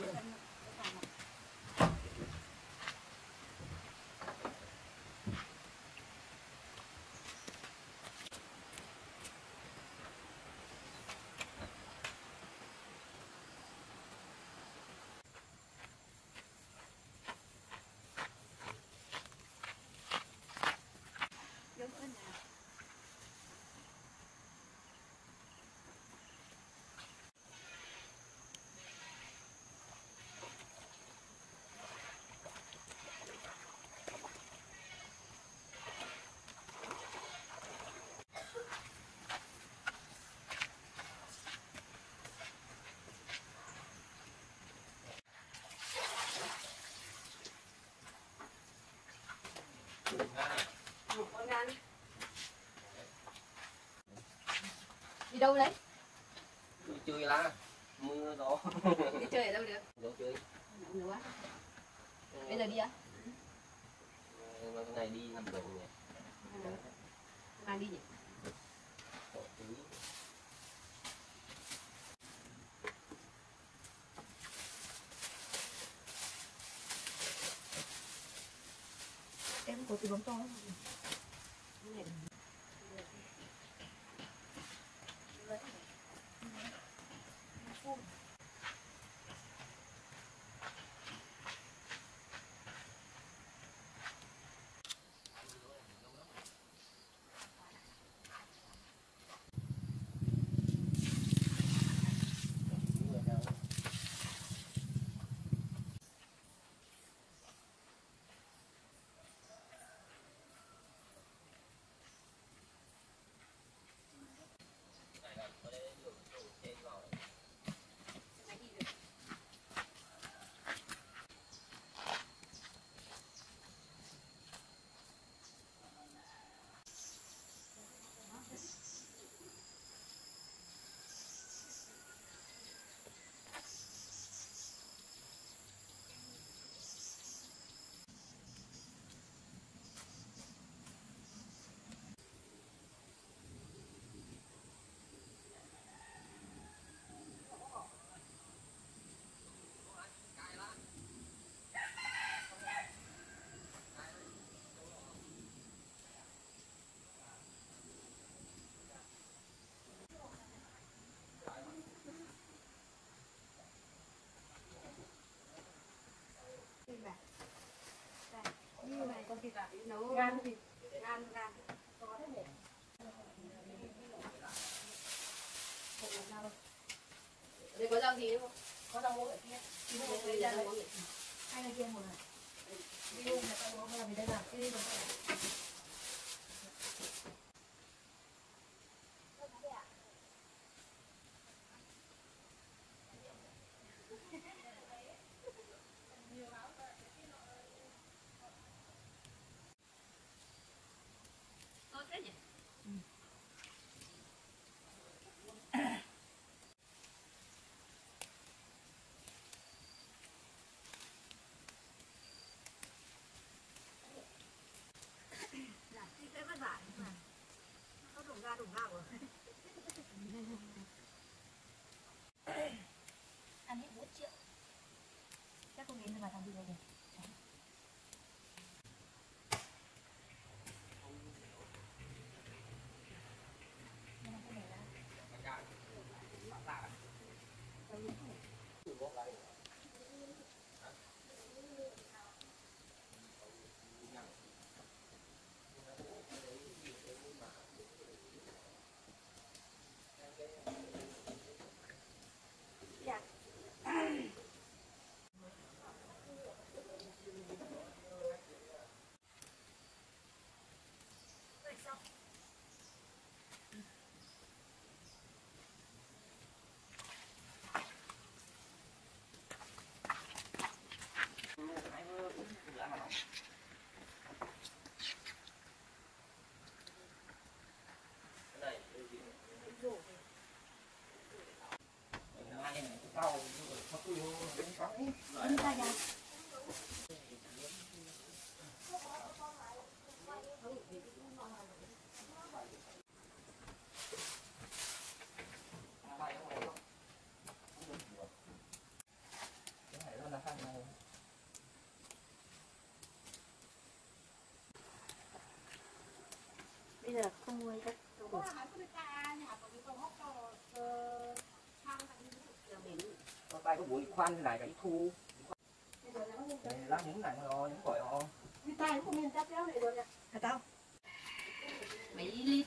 Thank you. Một con đi đâu đấy? Đi chơi lá mưa gió. Đi chơi ở đâu được? Gió chơi. Bây giờ đi á Ờ, cái này đi làm đồ nhỉ mang đi nhỉ Bỏ túi. em có túi bóng to không? như này con thịt à nấu gan thịt gan gan có thế này đây có rau gì không có rau muống ở kia đây là rau muống hai người kia một này đi luôn là tao có làm gì đây làm cái đi rồi tốt thế nhỉ làm cái cái vất vả nhưng mà có đủ ra đủ gạo rồi ăn hết 4 triệu. Chắc không đến mà thằng đi đâu được Nhưng mà cái này là- Cái này cái này cái rau nó cứ vô nó trắng. Đi ra nhà. Cái này nó là hàng này. bây giờ không nuôi các được Có tay có bụi khoan thế này cái thu. Lá những này rồi, những gọi họ. Hả tao mấy lít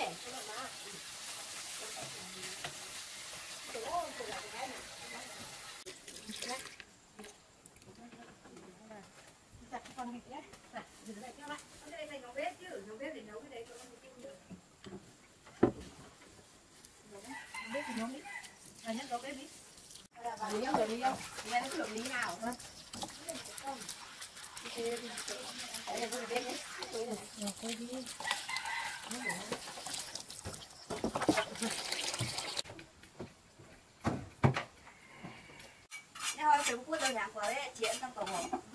chấm cút cho nhà của đấy chị em trong tổ hợp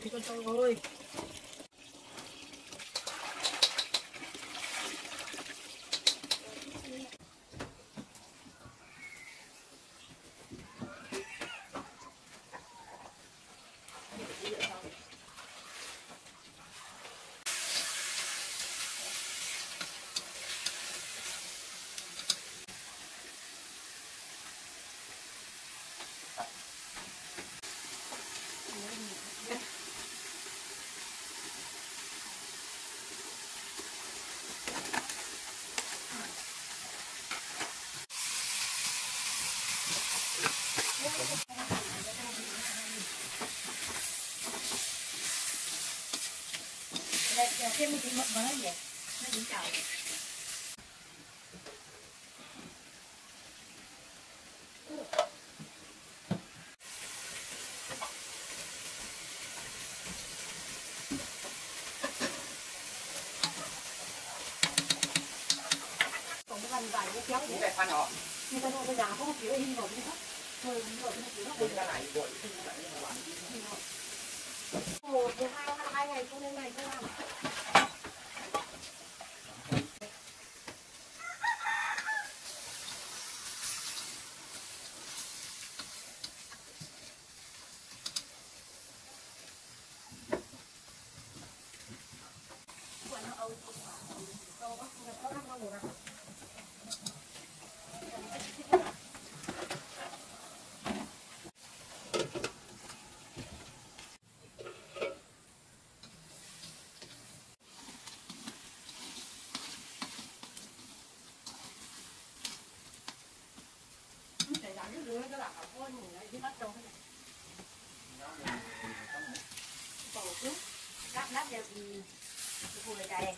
这个太 con. thêm một cái mực vào nó vậy nó dính chảo Hãy subscribe cho kênh Ghiền Mì Gõ Để không bỏ lỡ những video hấp dẫn 嗯不会改也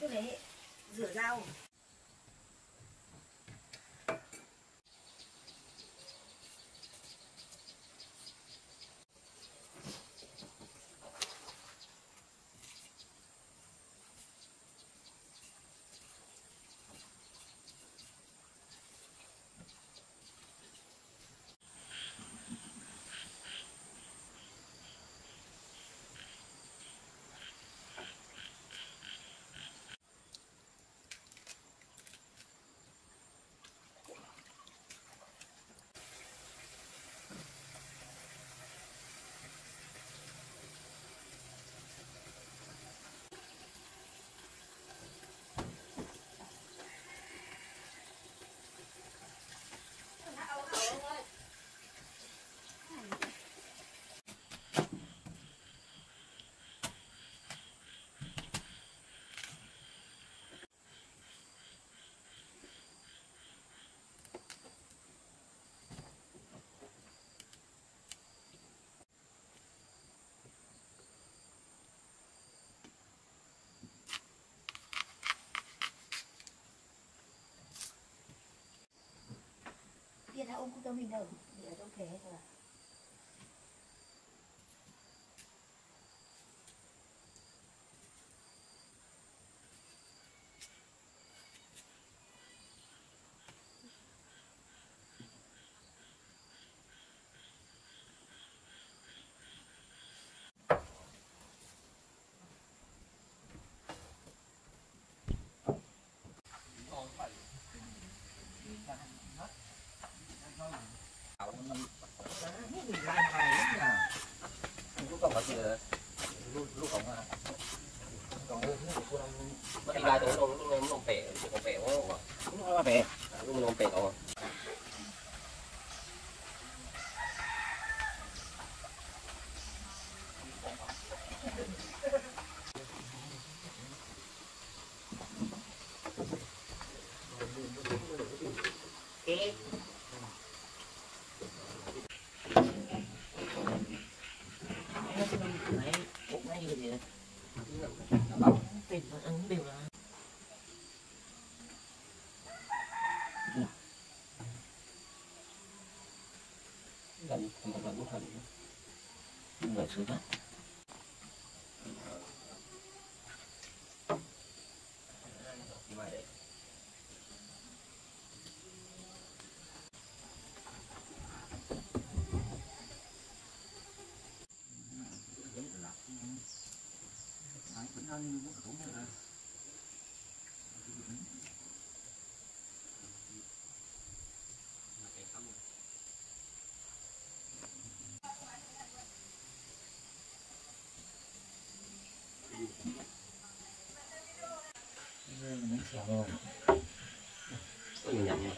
Cái đấy rửa rau. Kia đã ôm cô cho mình đâu. Để ở trong thế rồi lúc còn có gì lúc lúc còn còn lúc lúc nó đi lại tôi nó nó nó bể nó bể quá rồi nó bể lúc nó bể rồi gần gần gần cũng thần người sướng lắm Tôi nhìn nhận nha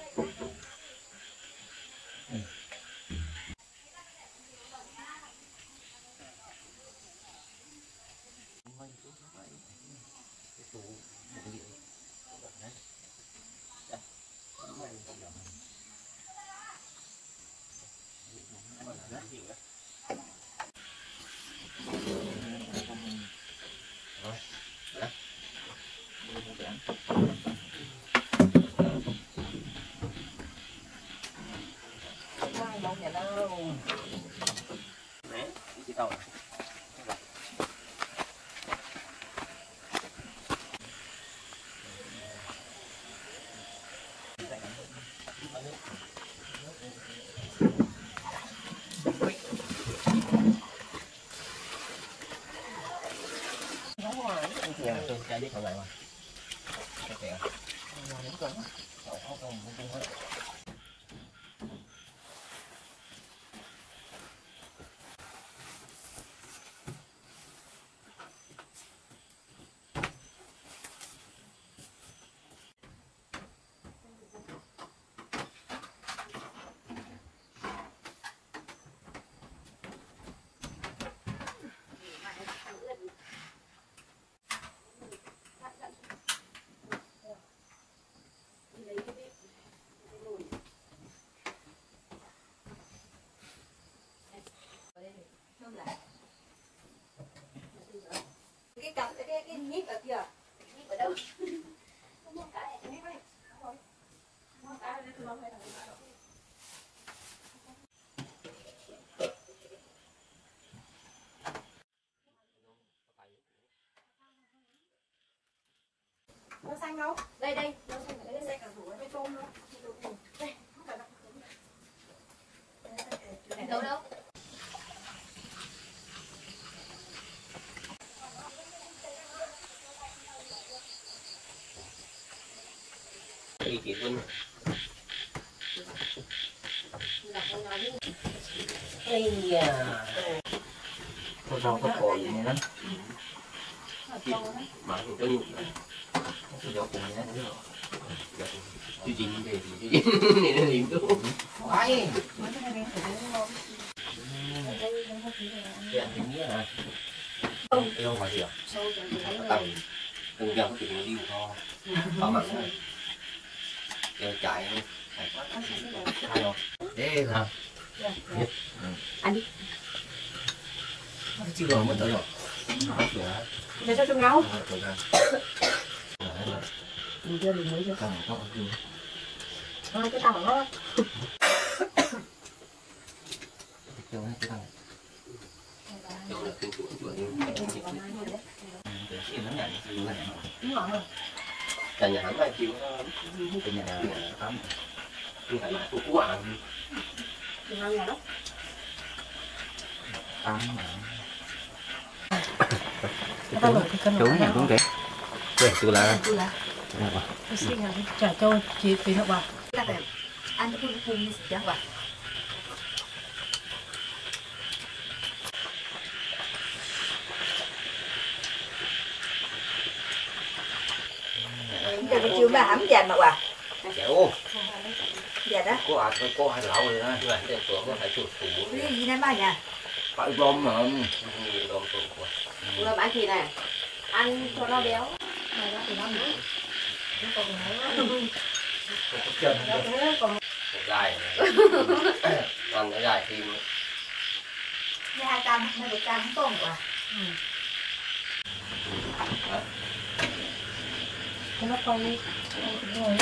cái tàu này. Dạ, tôi chơi với cậu bạn mà. không cái cầm cái cái nhíp ở kia. Nhíp ở đâu? Không có cái. Nhíp ấy. Không có cái. Nên không phải là Nó xanh không? Đây đây, chị quân ây da. Có rau có cội gì nữa mà cũng có nhiều cái rau cùng nhé chú chị về thì chị này nó liền đúng. Phải cái thì hả? Không phải gì à? Tầm từng giờ có chuyện đi thôi có mặt giờ chạy hay không? Thế hả Anh đi. chưa rồi mới tới rồi. Để cho chúng nấu mình chưa mình mới chưa thôi cái tao nó chưa hết cái thằng chỗ là cái chỗ chỗ đi cái nó nhận cái nó nhận đúng rồi cả nhà hắn này chịu cái nhà nhà hắn cái này của của anh ăn cân chúng nhà cũng kể quên từ là là là trả cho chị phí nó vào là phải ăn phun không giờ nó chưa mà hắm dàn mà quả chéo dàn đó. Có ai có ai lão rồi đó. Vậy để xuống có phải chuột thủ cái gì này mà nhỉ phải bom mà. Bom thủ của vừa bán thịt này ăn cho nó béo. Này nó thì nó nữa còn thế còn dài còn nó dài thì hai trăm một trăm không tôm quả nó quay rồi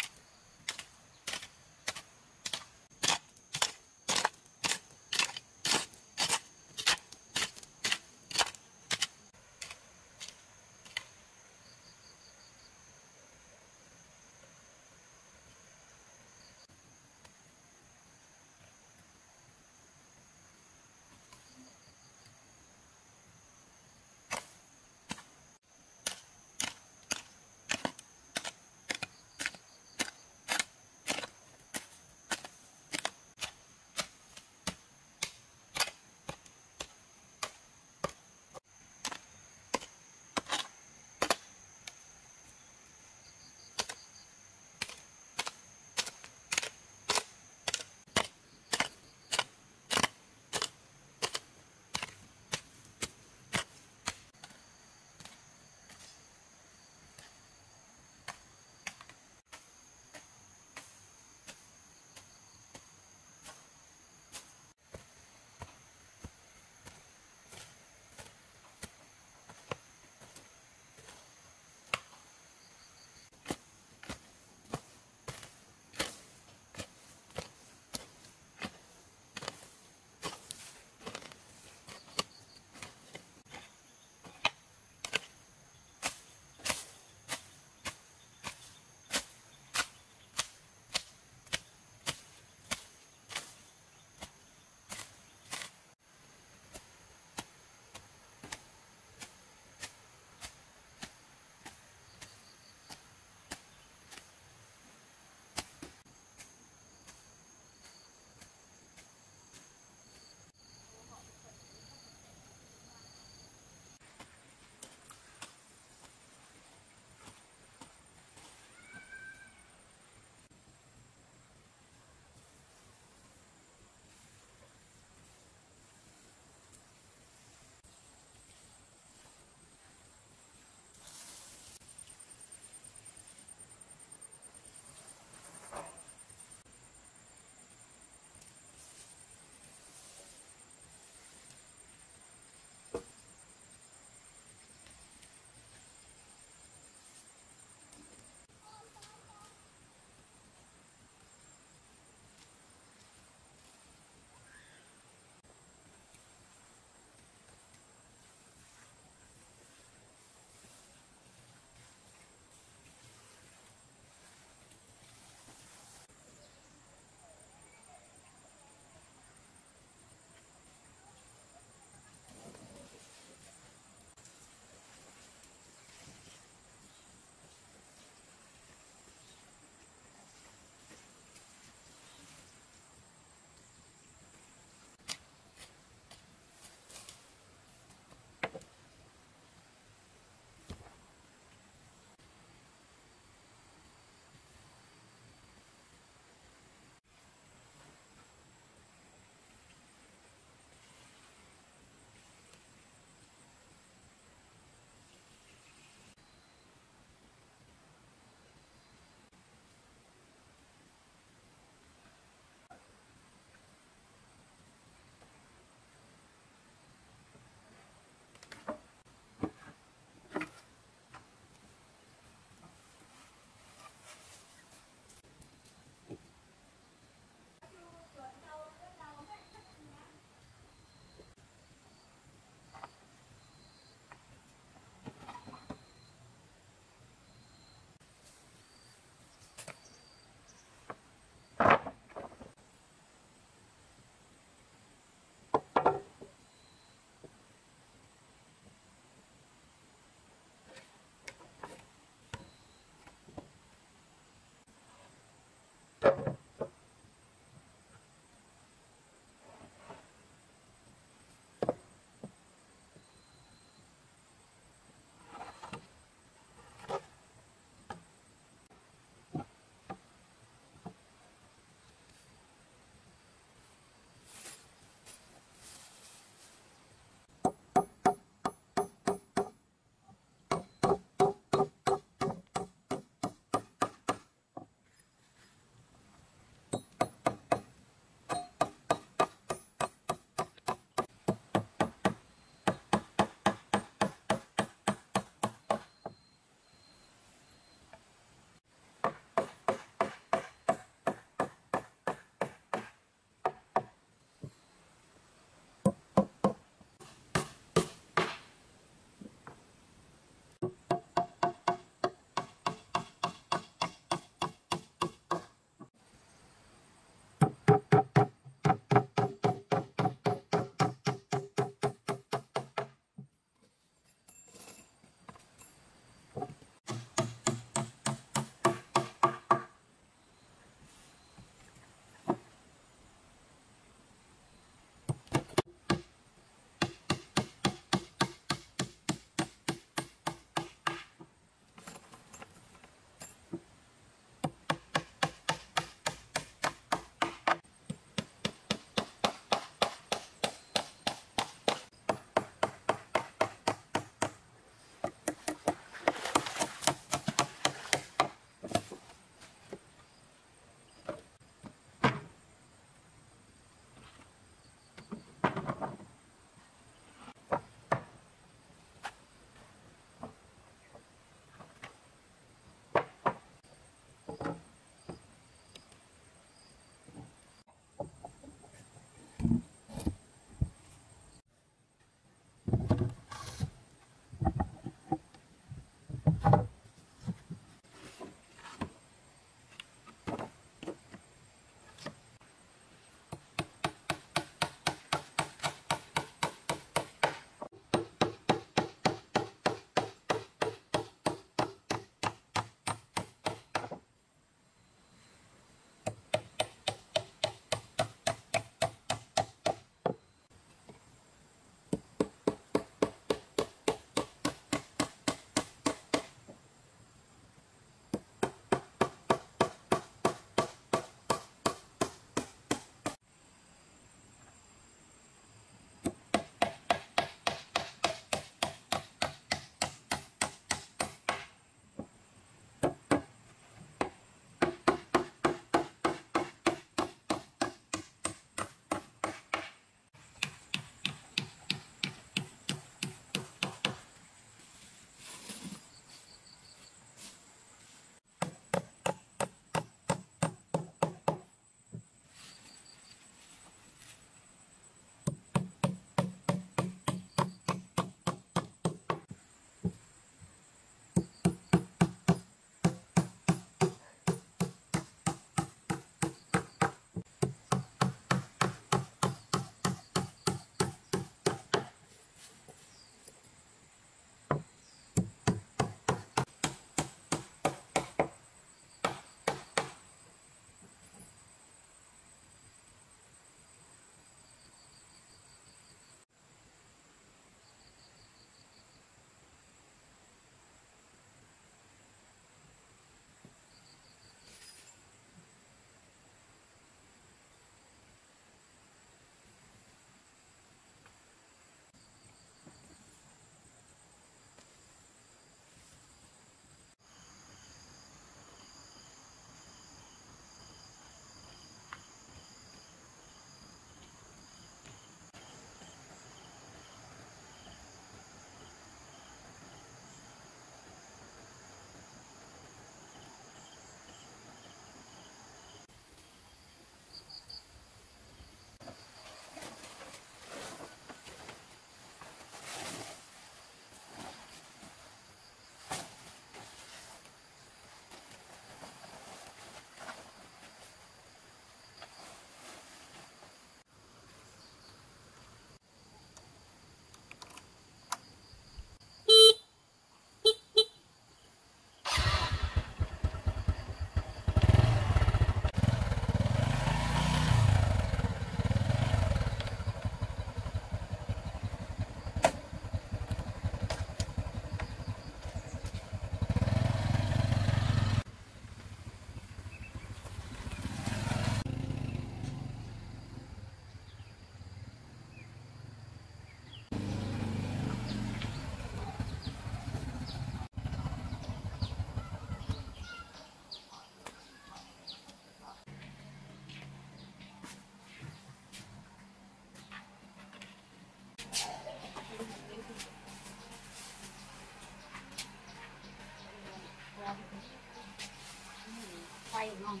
欢迎梦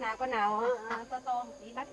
nào con nào ờ, ờ, to to tí bắt.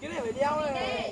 Cái này phải đeo này.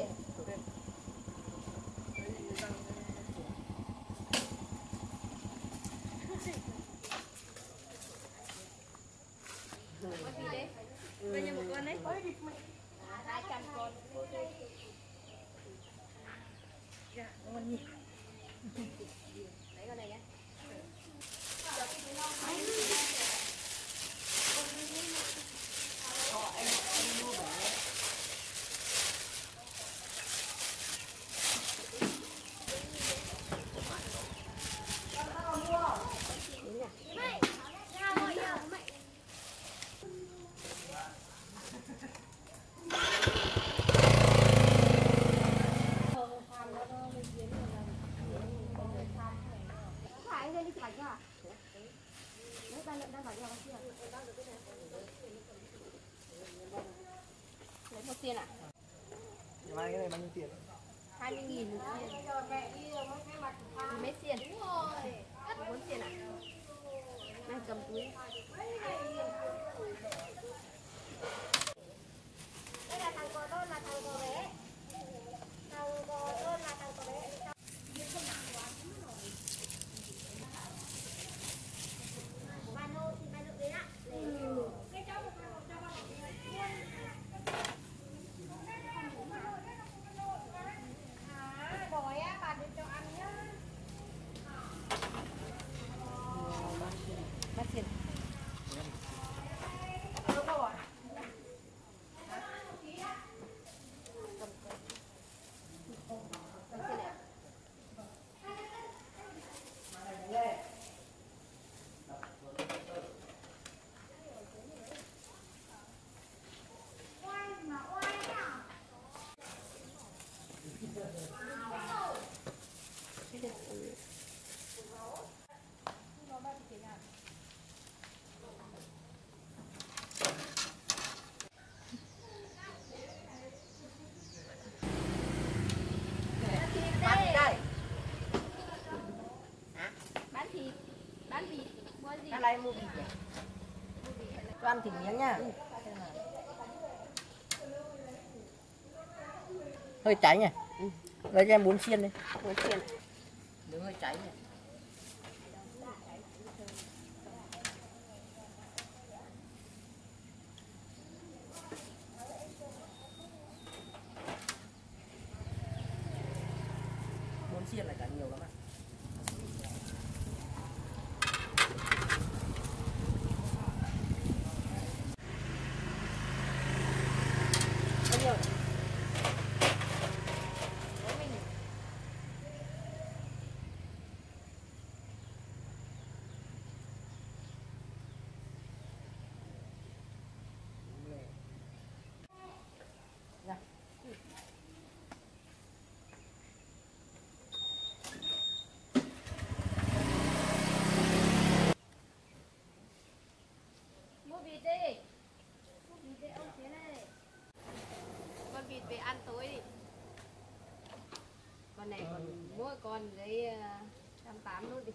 Này mua vịt? Cho ăn thịt miếng nha. hơi cháy nhỉ lấy cho em bốn xiên đi bốn tiền Đừng hơi cháy nha. bốn xiên là cả nhiều lắm ạ mua vịt đi mua vịt đi ông thế này con vịt về ăn tối đi con này còn mỗi con lấy ờ, trăm tám luôn đi.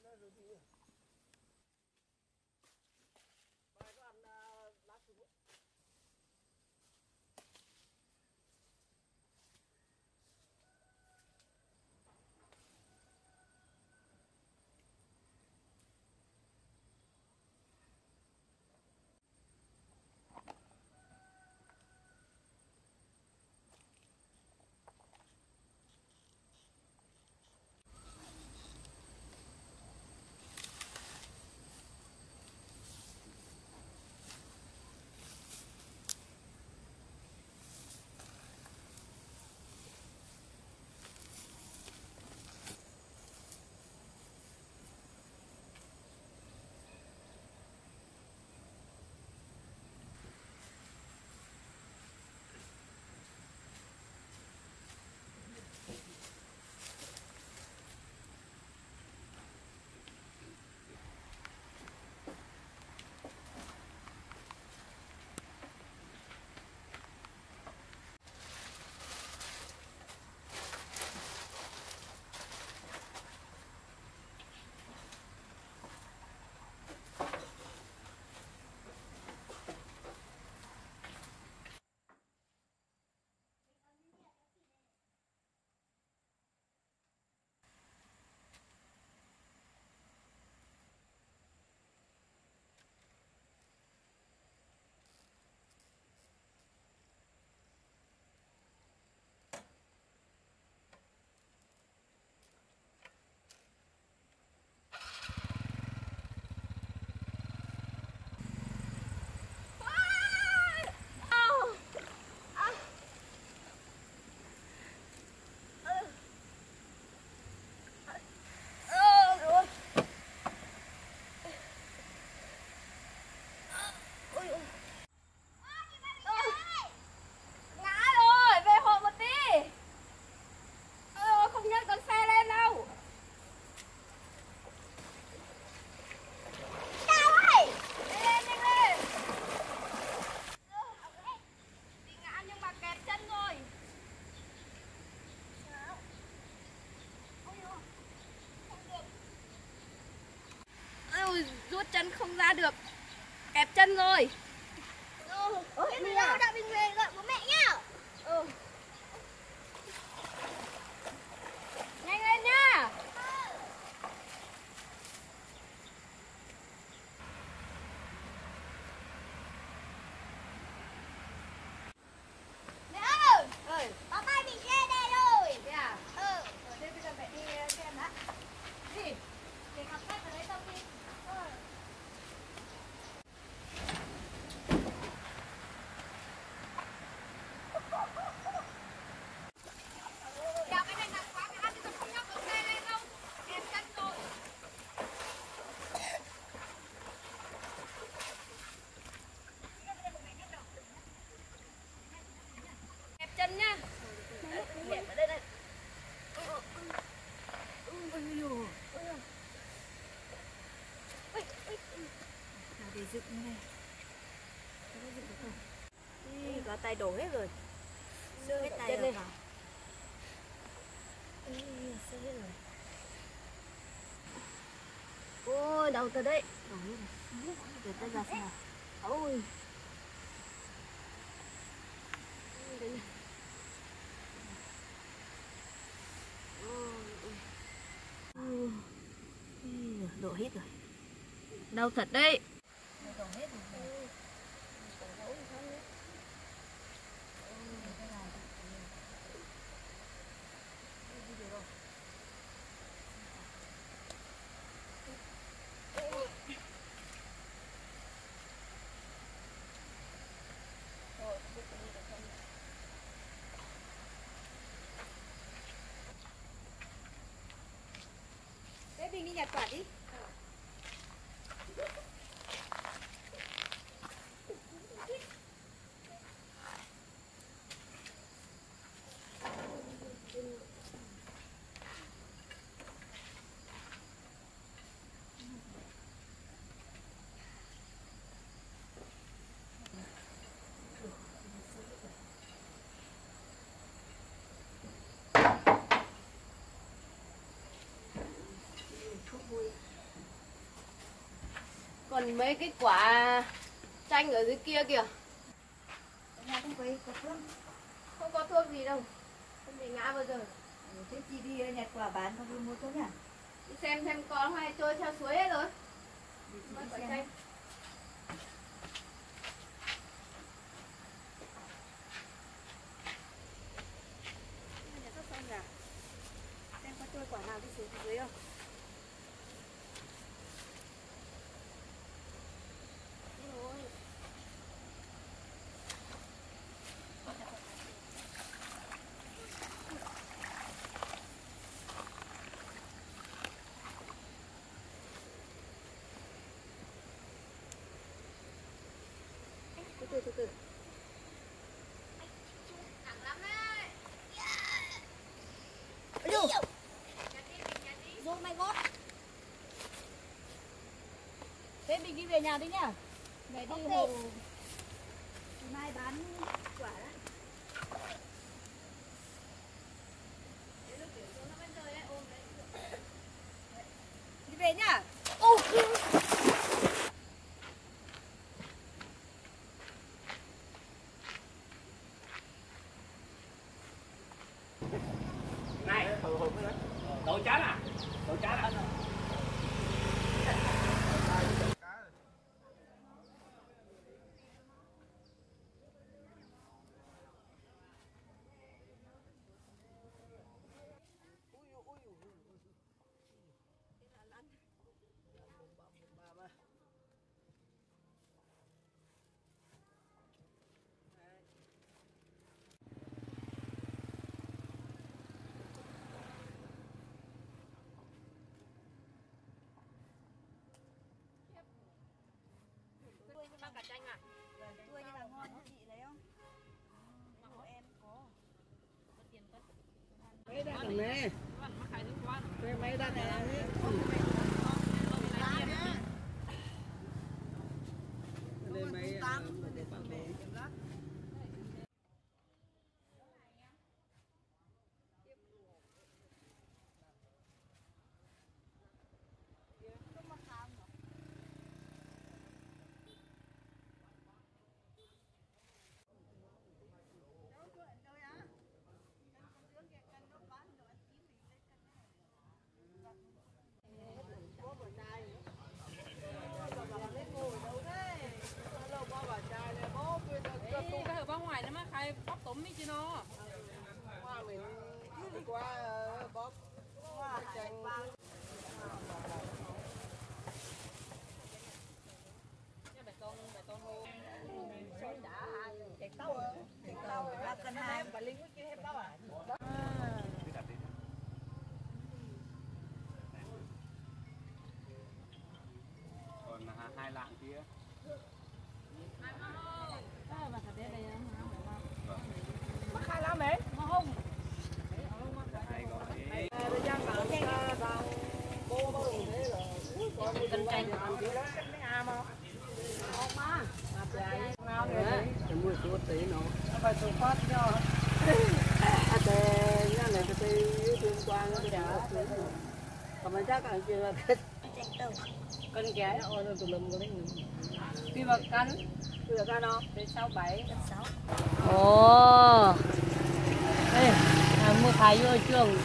Ngã chân không ra được. Kẹp chân rồi. Ôi, mình đâu đã mình về gọi bố mẹ nhá. Ừ. Nhanh lên nha. Mẹ ơi, Ơi, bà bay mình lên đây rồi. thế à? Ừ. Ờ, thế bây giờ mẹ đi ờ, xem đã. Gì? Để cặp sách ở đấy xong đi. Ừ. Dạ, cái này nặng quá, cái ăn thì không nhấc được xe lên đâu. Kẹp chân rồi. Kẹp chân nhá. Kẹp ở đây đây. để dựng như này. Ý, có tay đổ hết rồi. Sơ hết tay rồi hả? Ý, sơ hết rồi. Ôi, đau từ đấy. Đổ hết rồi Để tay ra xem nào. Ôi. Đổ hết rồi. Đau thật đấy. Thế mình đi. nhặt còn mấy cái quả chanh ở dưới kia kìa. Nhà không có không có thuốc gì đâu. Không bị ngã bao giờ. Thế chị đi nhặt quả bán không đi mua thuốc nhỉ? Đi xem xem có hay trôi theo suối hết rồi. Mấy quả chanh nhà sắp xong rồi xem có trôi quả nào đi xuống dưới không từ từ từ từ Oh my god. Thế mình đi về nhà đi nhá. Mẹ đi hồ. mai bán quả đó đi về nhá này đậu chán à đậu chán à Mang cả chanh à? Tươi như là ngon chị lấy không? Của em có. Mấy đàn này mấy mấy đàn này lên mấy cái ở bên ngoài nó mà khai bóc tổm đi chứ nó qua mình qua bóp qua chanh Ba cân hai. còn hai lạng kia khai lắm đấy nó không hai gói cân chanh cái mùi sốt tí nó phải sốt phát cho à thế nha này cái tuyên quang nó đã còn mà là chưa cân cái ôi nó tụi lùm có đấy đi vào cân chưa ra nó đến sáu bảy. Ồ. Ê, à, mua thái vô trường.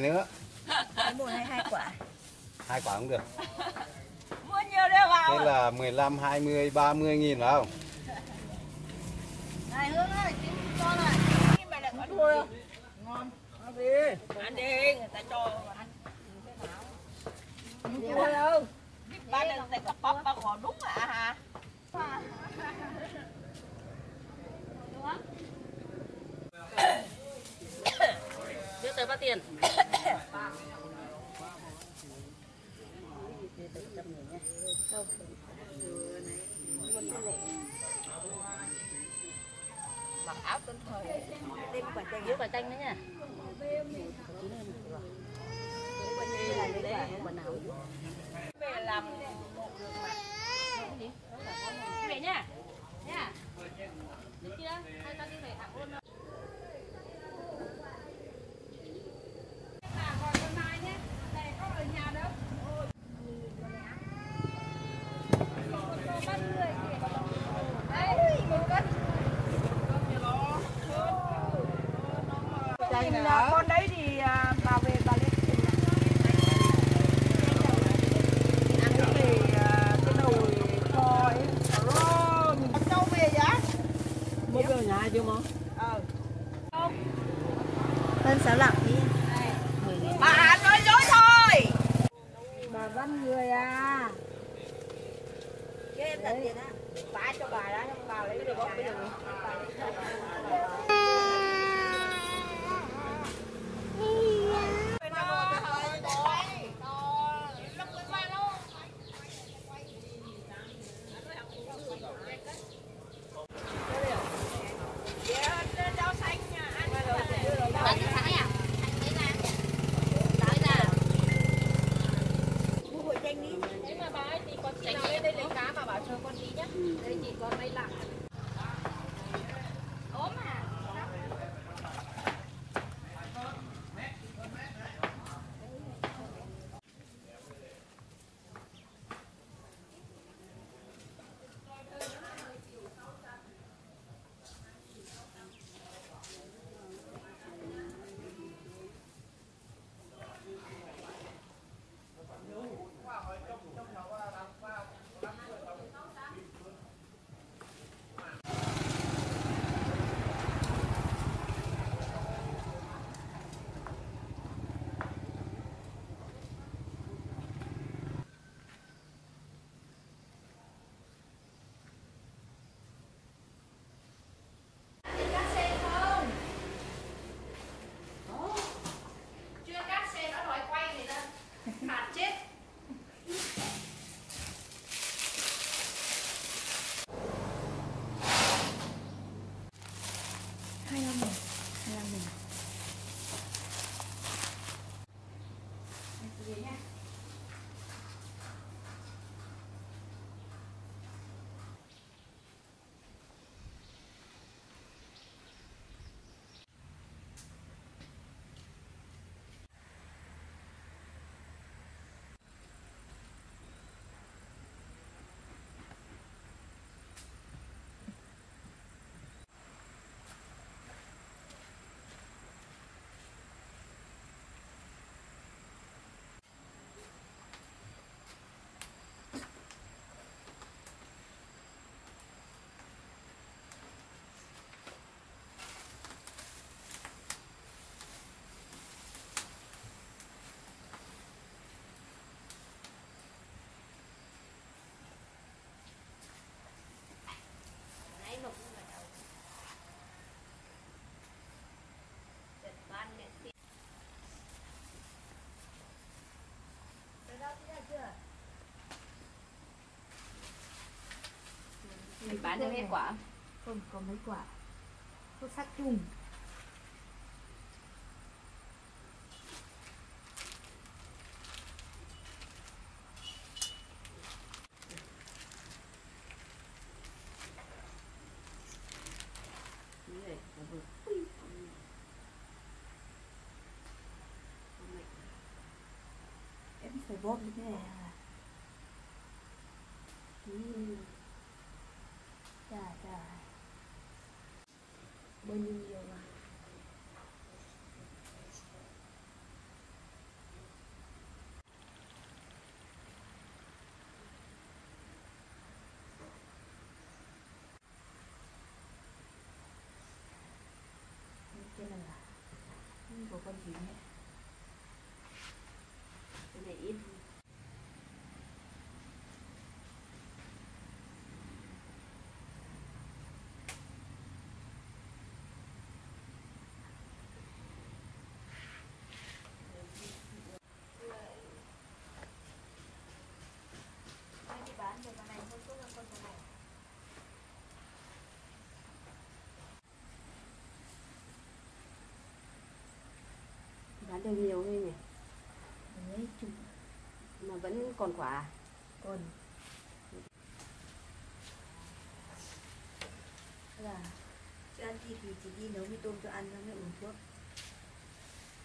nữa. mặc áo tân thời đêm quả chanh. Dưới quả tranh đấy nha. Về làm bộ đường mặt về nha. Nha. Đi kia hai con đi về thẳng luôn đó. Mình bán được hết quả? Không, có mấy quả. Thuốc sát trùng. phải vội như thế này à? Trời trời bao nhiêu nhiều mà. Cái nên là của con gì nhé được nhiều hơn nhỉ? Mấy chục mà vẫn còn quả à? còn. Là chứ ăn thịt thì chỉ đi nấu mì tôm cho ăn thôi mới uống thuốc.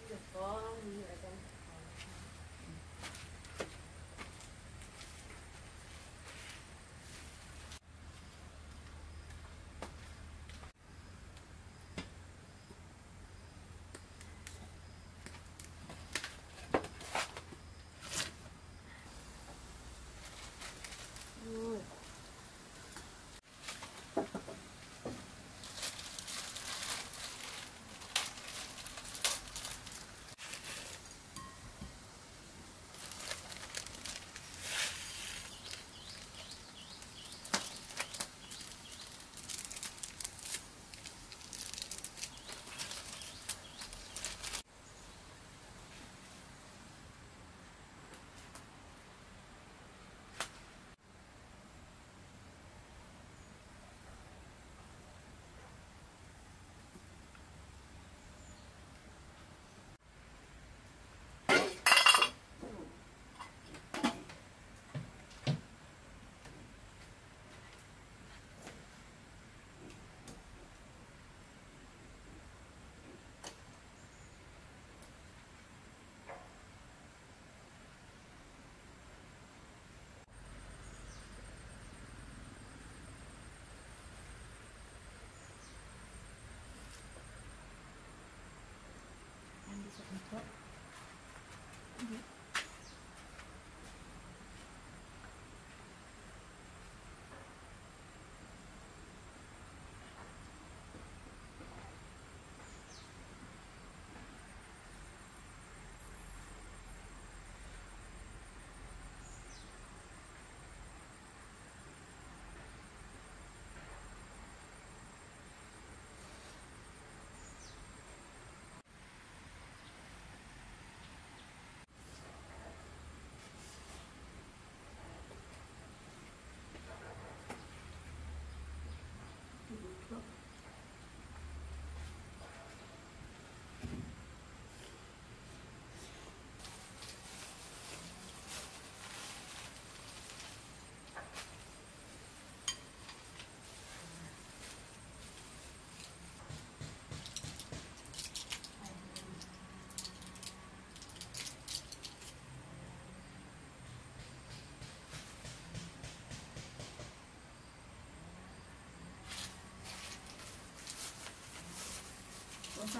Được có gì ở đây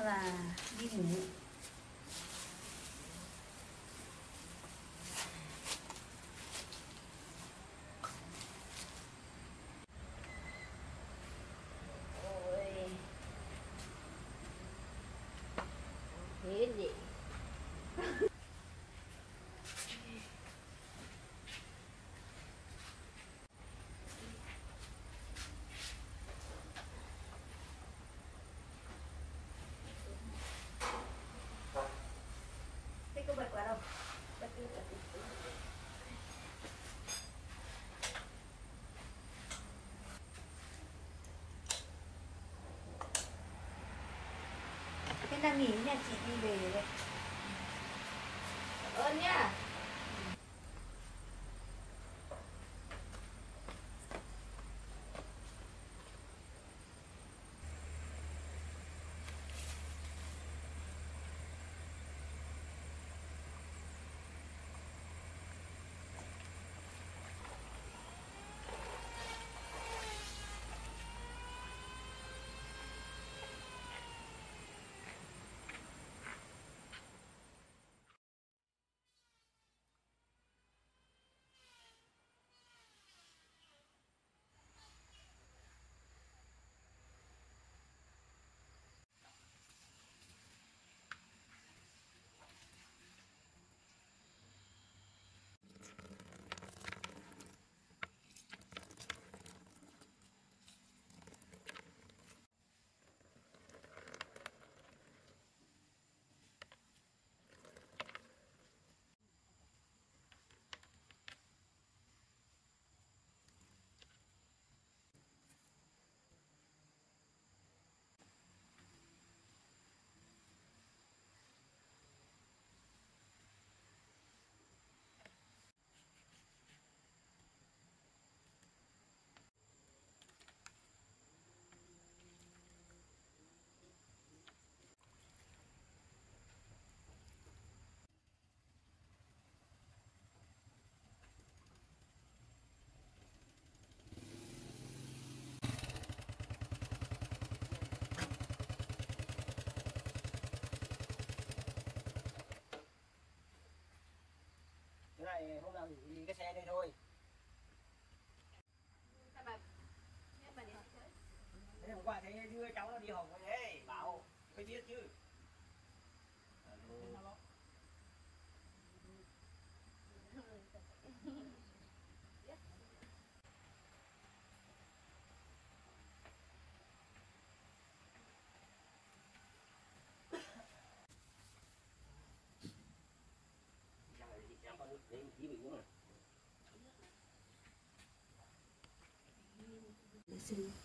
là đi ngủ Ôi. Thế gì? Thế có bật quả đâu? Bật đi, bật đi. Thế đang nghỉ nha chị đi về đây. Ơn nhá. này hôm nào thì đi cái xe đây thôi. Không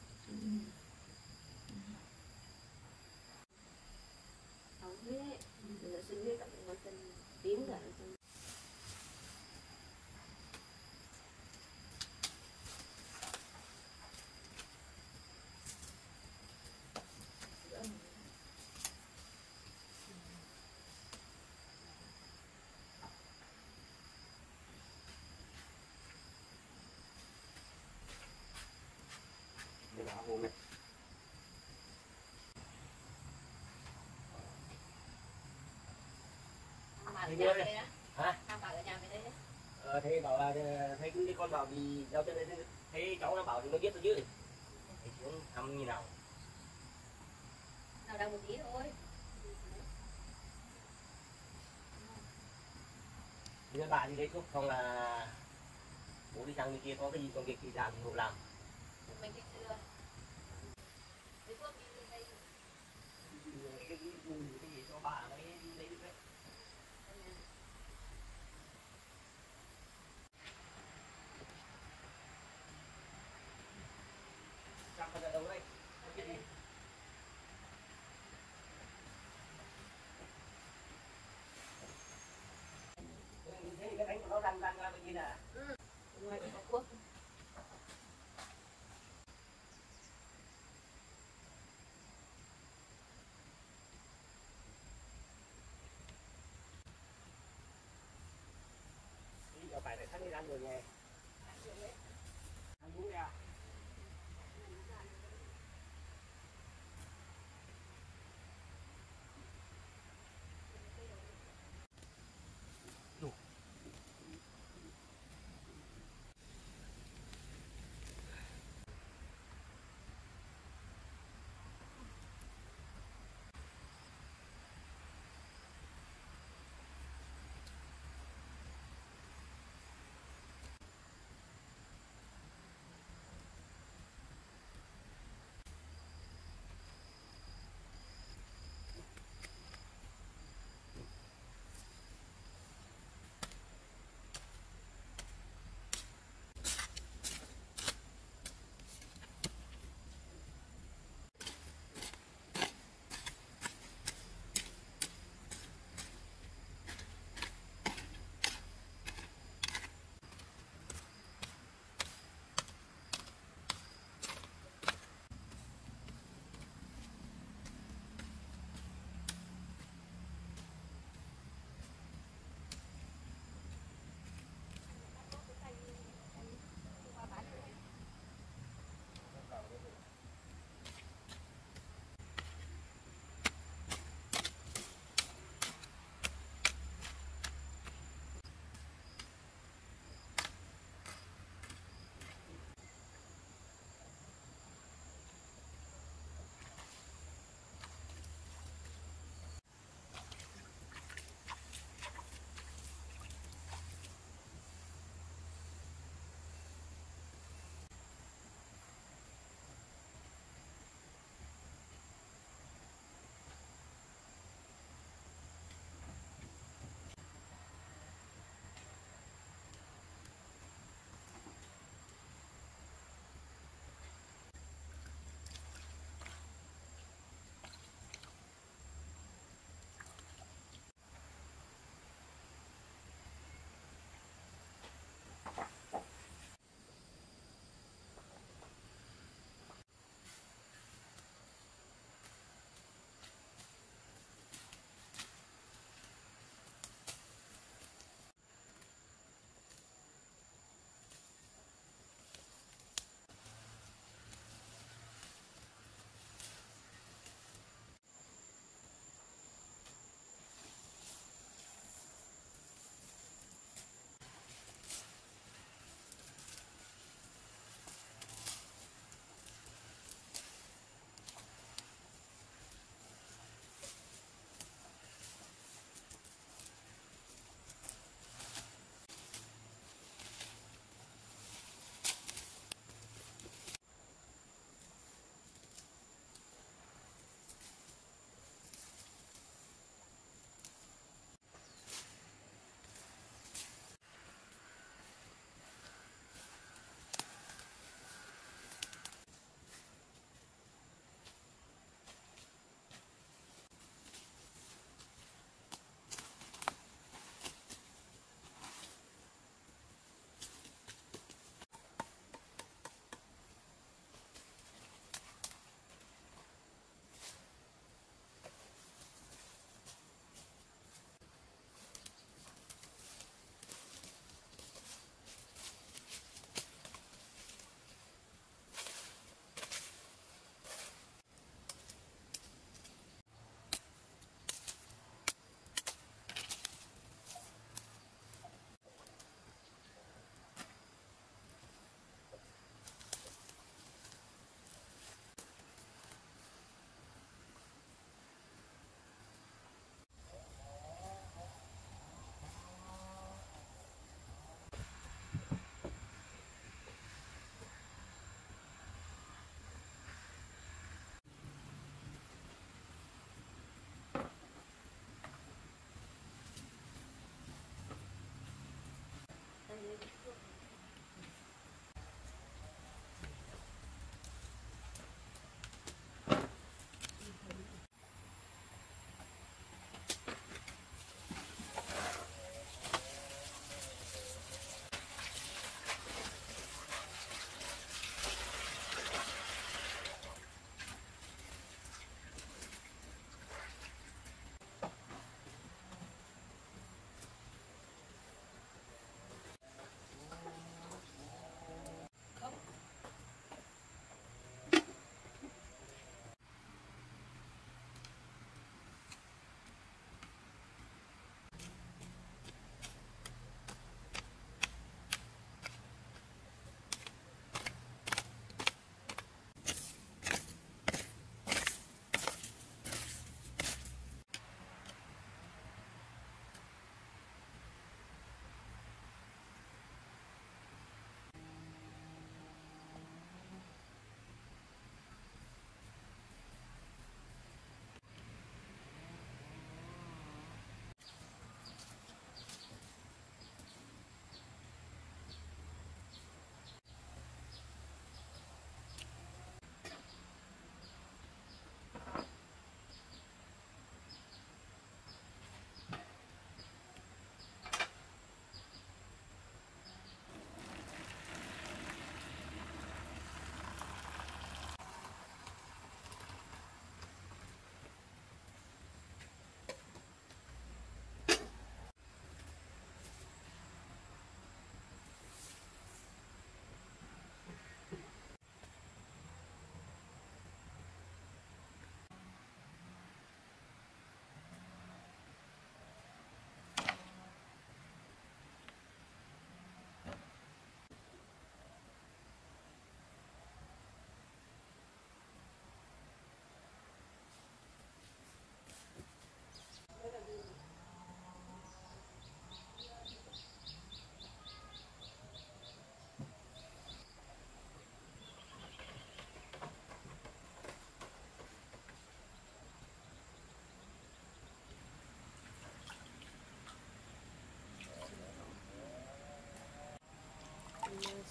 Ở Thì đưa đi. đây Hả? Đây Ờ, thế bảo là thấy cái con bảo vì giao cho nên thế cháu nó bảo thì nó biết thôi chứ thì xuống thăm như nào Nào đâu một tí thôi đưa bà đi đấy chút không là bố đi sang bên kia có cái gì công việc gì làm thì hộ làm Mình cái xưa Cái thuốc đi lên đây cái gì cái gì cho bà đấy đi đấy đấy Chắc phải ở đâu đây? Cái gì? Thế cái đánh của nó răng răng ra bên kia nè. Ngoài có thuốc Đi vào phải để thắt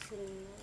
clean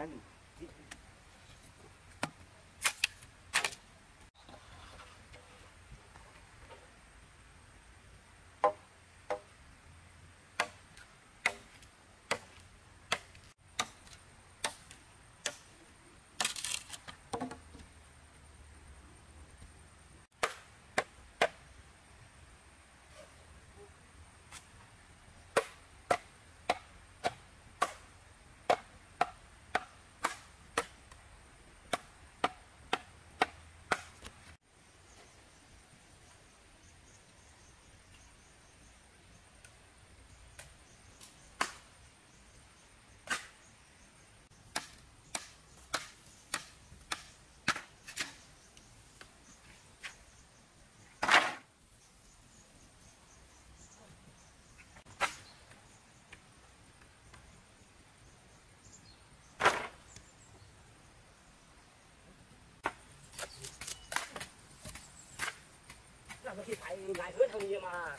Dani. Thì phải lại hứa thằng gì mà.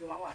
Chưa máu à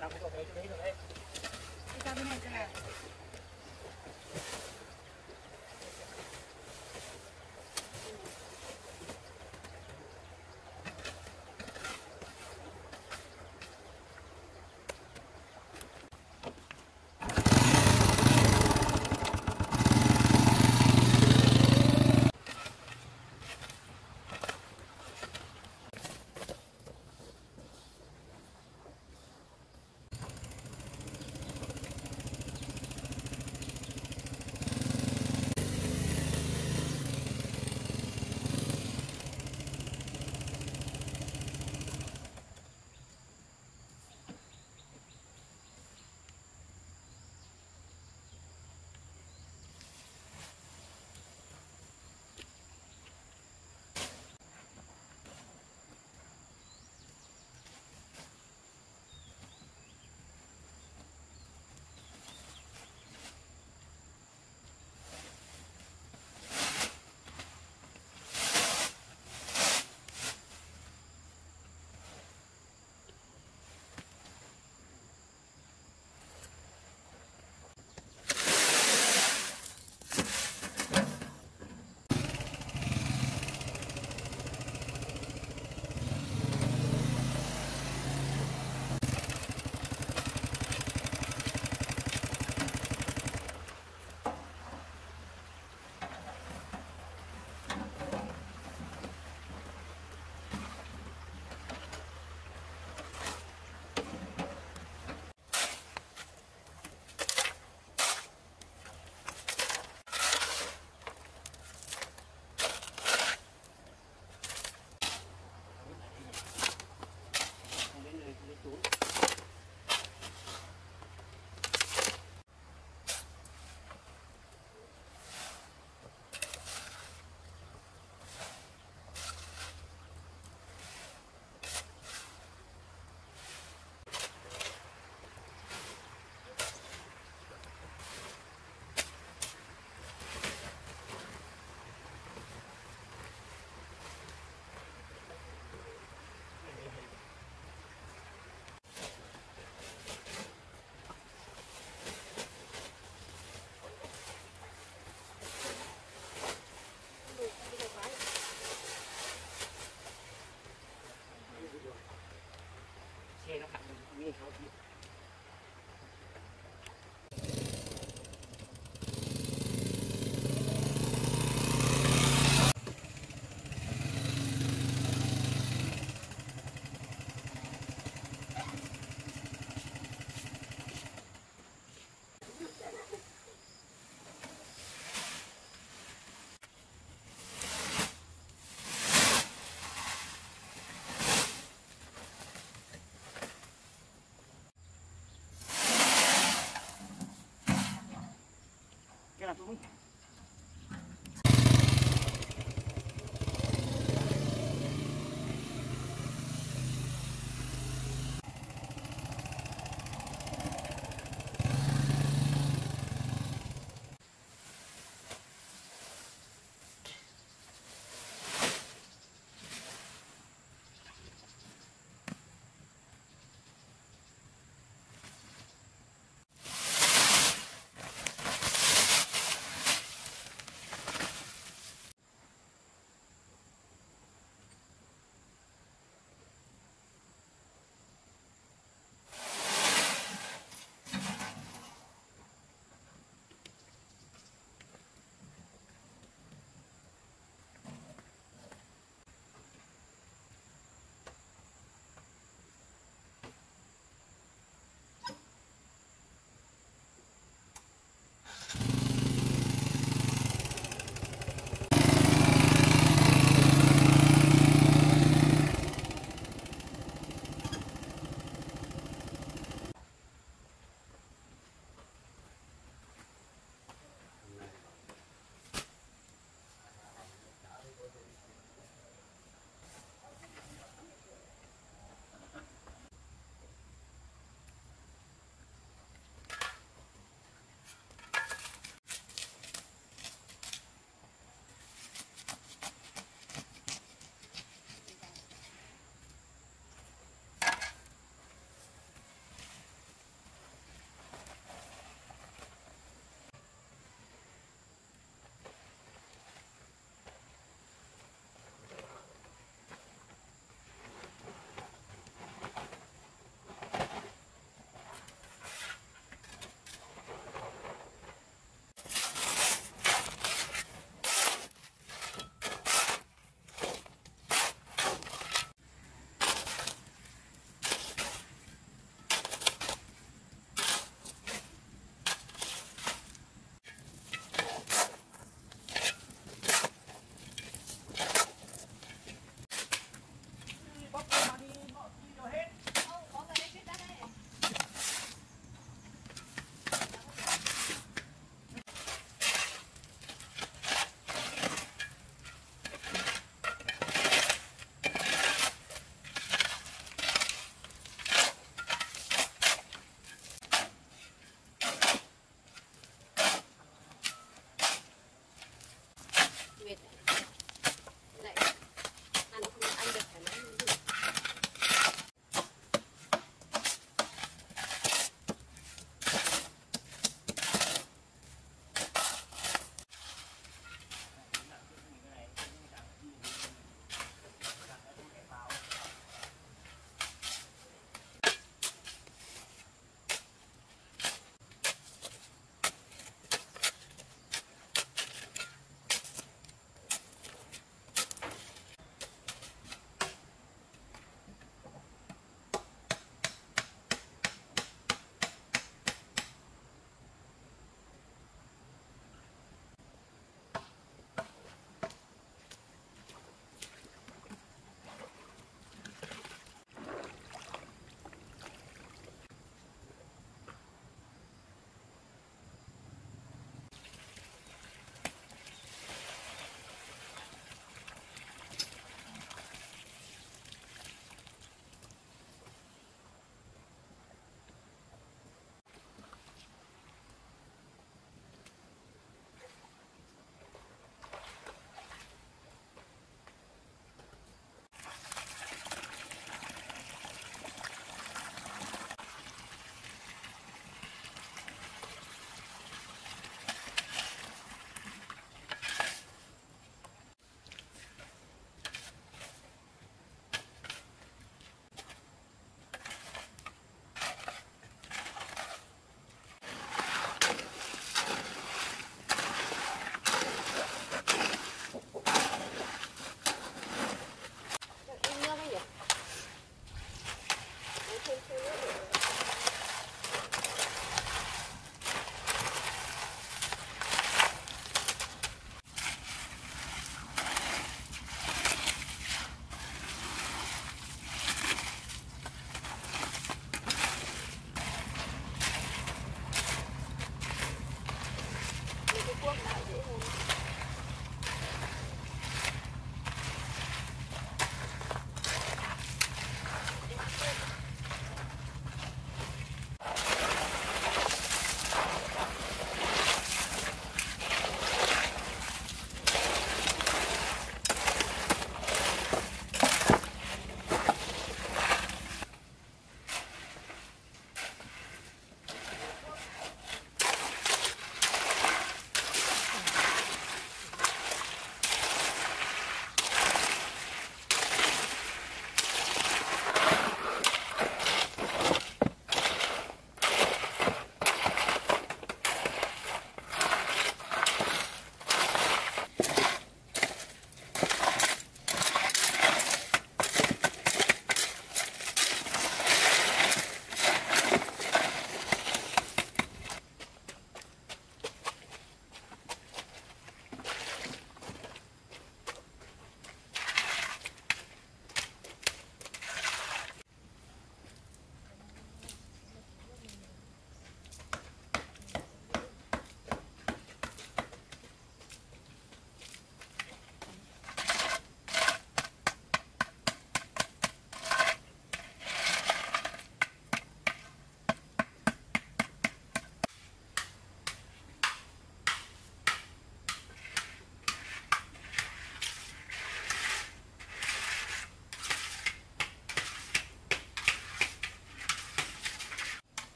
đọc cái chỗ đấy cho đấy rồi đấy. Đi ra bên này cho này. really help you. la punta.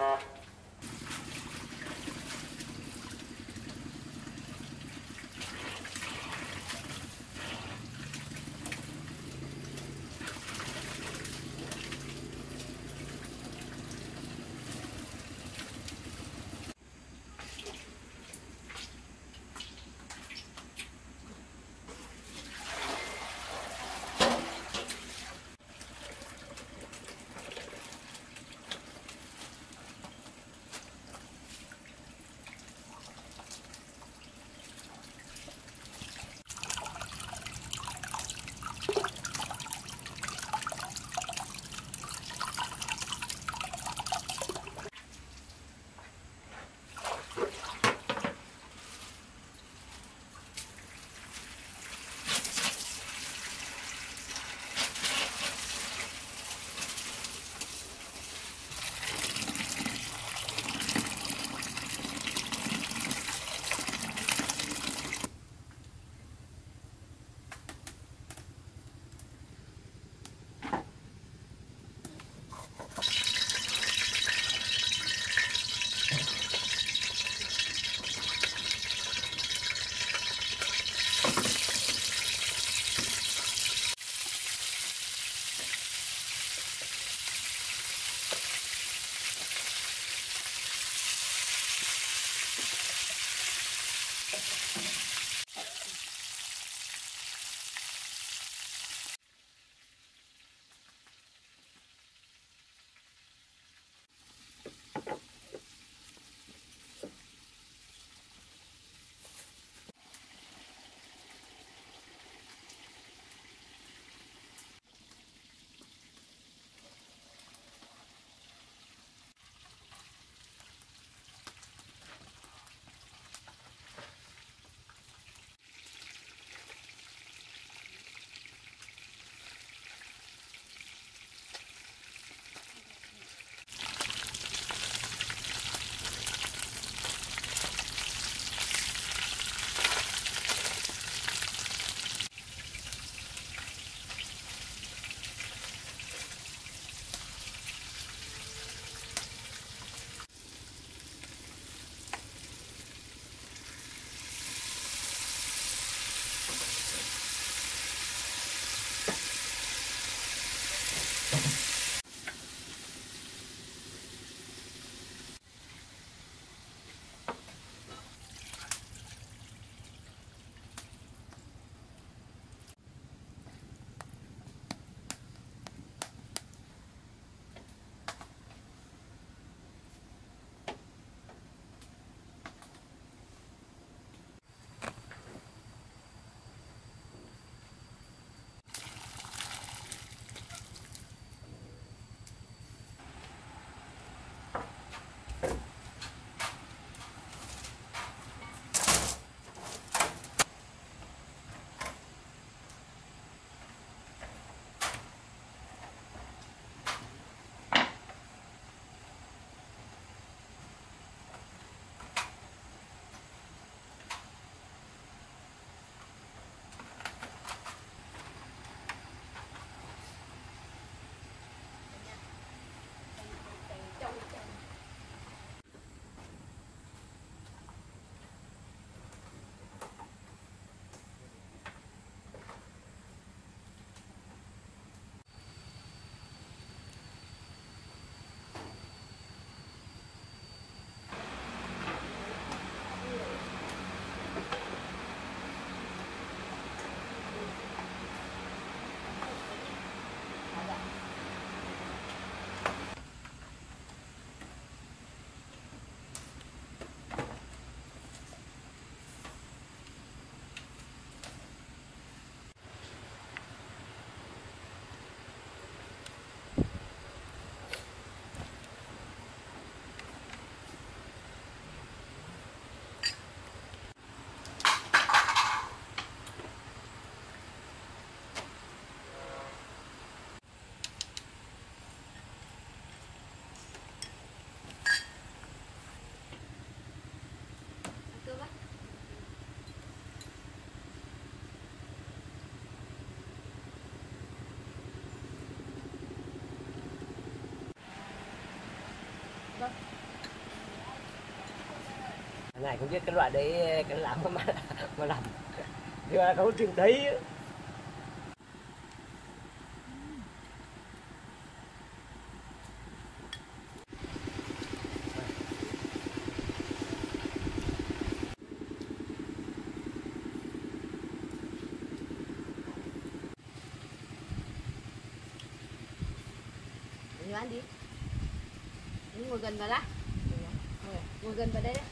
Uh. Này cũng biết cái loại đấy, cái làm mà mà làm. Nhưng mà không chừng thấy ăn đi. Ngồi gần vào đó ngồi gần vào đây đấy.